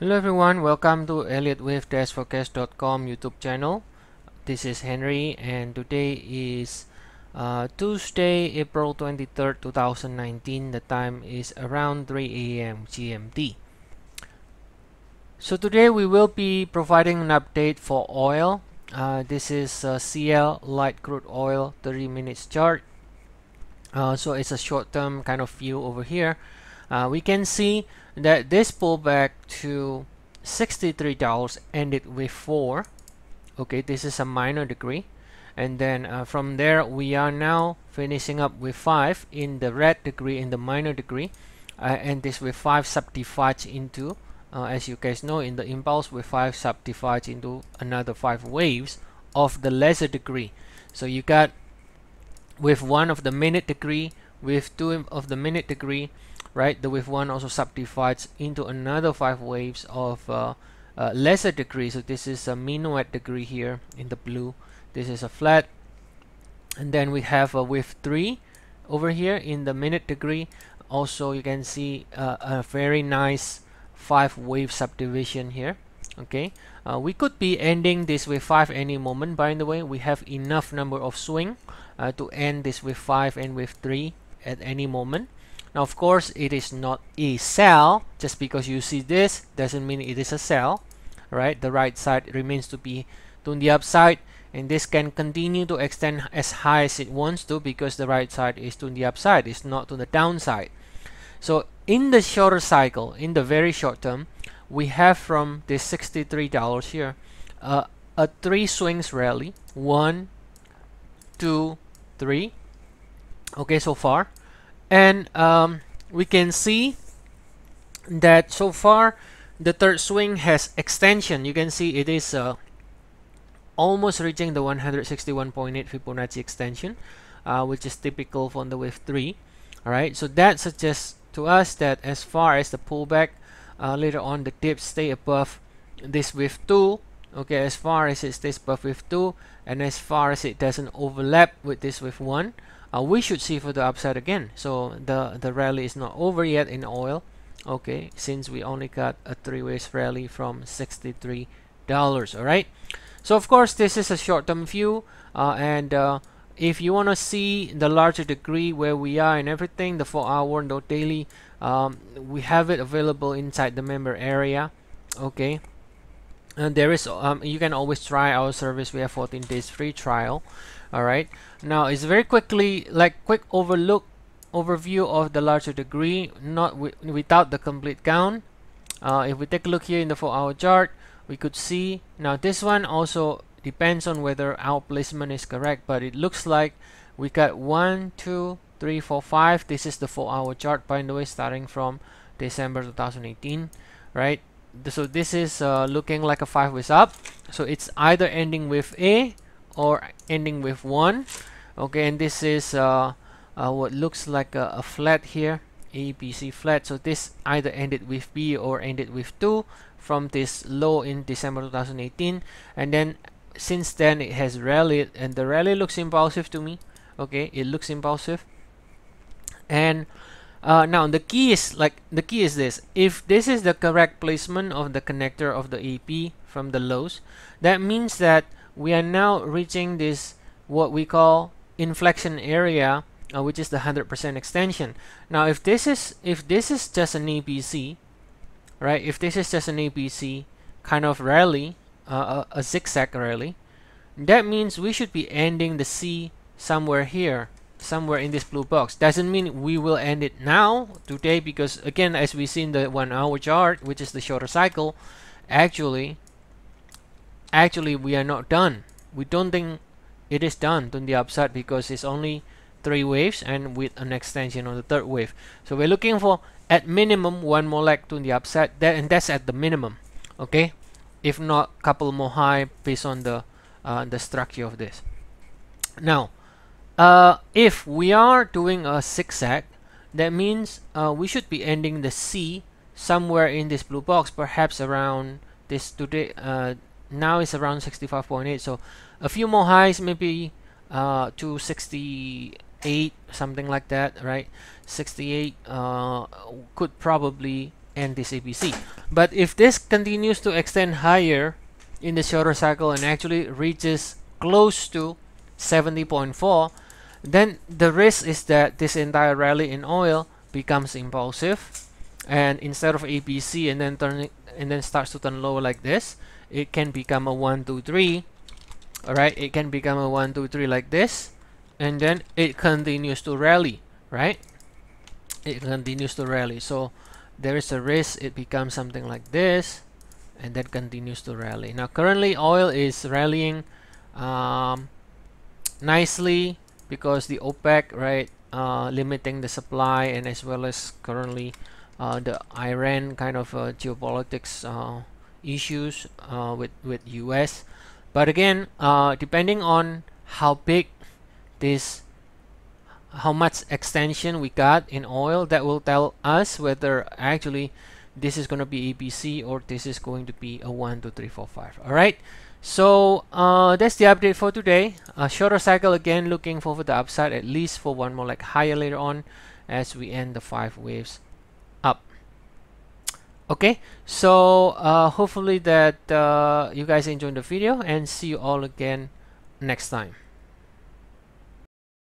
Hello everyone, welcome to ElliottWave-Forecast.com YouTube channel. This is Henry and today is uh, Tuesday, April 23rd, 2019. The time is around 3 a.m. GMT. So today we will be providing an update for oil. Uh, this is CL light crude oil 30 minutes chart. Uh, so it's a short-term kind of view over here. Uh, we can see that this pullback to $63 ended with 4 okay this is a minor degree. And then uh, from there we are now finishing up with 5 in the red degree in the minor degree. Uh, and this wave 5 subdivides into uh, as you guys know in the impulse wave 5 subdivides into another 5 waves of the lesser degree. So you got wave 1 of the minute degree wave 2 of the minute degree right? The wave 1 also subdivides into another 5 waves of uh, uh, lesser degree so this is a minuette degree here in the blue. This is a flat. And then we have a wave 3 over here in the minute degree. Also you can see uh, a very nice 5 wave subdivision here okay? Uh, we could be ending this with 5 any moment by the way. We have enough number of swing uh, to end this with 5 and with 3 at any moment now of course it is not a sell just because you see this doesn't mean it is a sell right? The right side remains to be to the upside and this can continue to extend as high as it wants to because the right side is to the upside it's not to the downside. So in the shorter cycle in the very short term we have from this $63 here uh, a three swings rally. One two three. Okay so far and um, we can see that so far the third swing has extension. You can see it is uh, almost reaching the 161.8 Fibonacci extension uh, which is typical for the wave 3 alright so that suggests to us that as far as the pullback uh, later on the dips stay above this wave 2 okay as far as it stays above wave 2 and as far as it doesn't overlap with this wave 1 uh, we should see for the upside again. So the the rally is not over yet in oil okay since we only got a three ways rally from 63 dollars all right? So of course this is a short-term view uh, and uh, if you want to see the larger degree where we are and everything the four hour no daily um, we have it available inside the member area okay? And there is um, you can always try our service. We have 14 days free trial all right. Now it's very quickly like quick overlook overview of the larger degree not without the complete count. Uh, if we take a look here in the four hour chart we could see now this one also depends on whether our placement is correct but it looks like we got one two three four five. This is the four hour chart by the way starting from December 2018 right? So this is uh, looking like a five ways up. So it's either ending with A or ending with 1 okay and this is uh, uh, what looks like a, a, flat here ABC flat. So this either ended with B or ended with 2 from this low in December 2018 and then since then it has rallied and the rally looks impulsive to me. Okay it looks impulsive. And uh, now the key is like the key is this. If this is the correct placement of the connector of the AP from the lows that means that we are now reaching this what we call inflection area uh, which is the 100% extension. Now if this is if this is just an ABC right if this is just an ABC kind of rally uh, a, a zigzag rally that means we should be ending the C somewhere here somewhere in this blue box. Doesn't mean we will end it now today because again as we see in the one hour chart which is the shorter cycle actually actually we are not done. We don't think it is done on the upside because it's only three waves and with an extension on the third wave. So we're looking for at minimum one more leg to the upside that and that's at the minimum okay? If not couple more high based on the uh, the structure of this. Now uh, if we are doing a zigzag that means uh, we should be ending the C somewhere in this blue box perhaps around this today uh, now it's around 65.8 so a few more highs maybe uh, to 68 something like that right 68 uh, could probably end this ABC. But if this continues to extend higher in the shorter cycle and actually reaches close to 70.4, then the risk is that this entire rally in oil becomes impulsive and instead of ABC and then turning and then starts to turn lower like this, it can become a 1, 2, 3. Alright, it can become a 1, 2, 3 like this and then it continues to rally, right? It continues to rally. So there is a risk it becomes something like this and then continues to rally now currently oil is rallying um, nicely because the OPEC right uh, limiting the supply and as well as currently uh, the Iran kind of uh, geopolitics uh, issues uh, with with US but again uh, depending on how big this how much extension we got in oil that will tell us whether actually this is going to be ABC or this is going to be a 1 2 3 4 5 all right? So uh, that's the update for today. A shorter cycle again looking for the upside at least for one more like higher later on as we end the five waves okay so uh, hopefully that uh, you guys enjoyed the video and see you all again next time